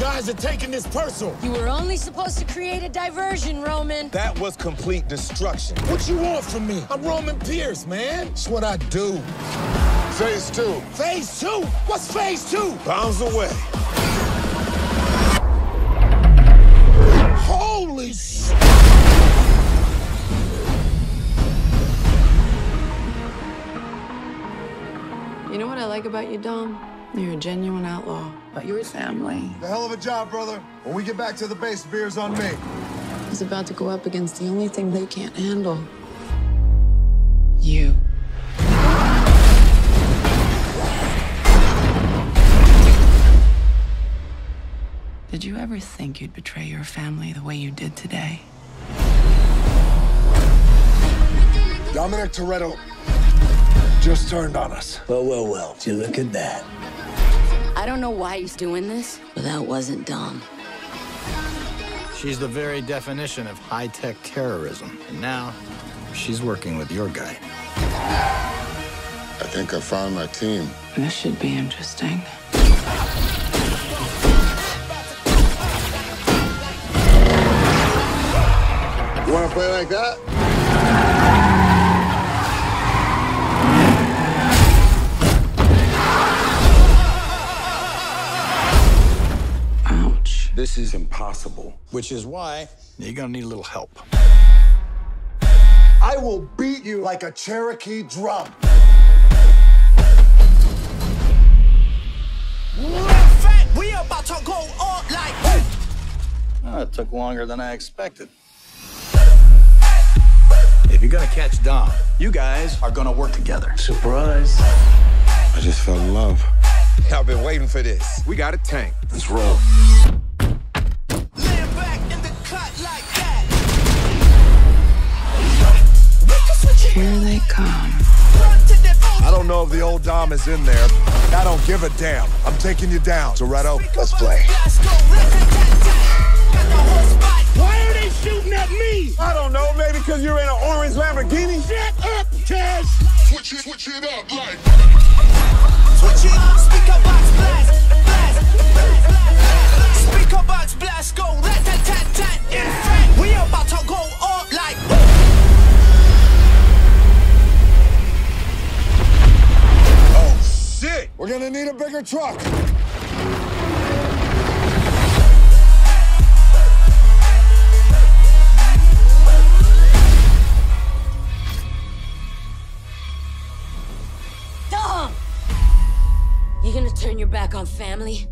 guys are taking this personal. You were only supposed to create a diversion, Roman. That was complete destruction. What you want from me? I'm Roman Pearce, man. It's what I do. Phase two. Phase two? What's phase two? Bounds away. Holy sh! You know what I like about you, Dom? You're a genuine outlaw, but you're family. The hell of a job, brother. When we get back to the base, beer's on me. He's about to go up against the only thing they can't handle. You. Did you ever think you'd betray your family the way you did today? Dominic Toretto just turned on us. Well, well, well. You look at that. I don't know why he's doing this, but that wasn't Dom. She's the very definition of high-tech terrorism. And now, she's working with your guy. I think I found my team. This should be interesting. You want to play like that? This is impossible. Which is why you're gonna need a little help. I will beat you like a Cherokee drum. We about to go all like Oh, it took longer than I expected. If you're gonna catch Dom, you guys are gonna work together. Surprise. I just fell in love. I've been waiting for this. We got a tank. Let's roll. Here they come. Run to the I don't know if the old Dom is in there. I don't give a damn. I'm taking you down, Toretto. Let's play. Why are they shooting at me? I don't know, maybe because you're in an orange Lamborghini? Shut up, Cash! Switch it, switch it up like. Switch it. Speaker box We're gonna need a bigger truck. Dom! You gonna turn your back on family?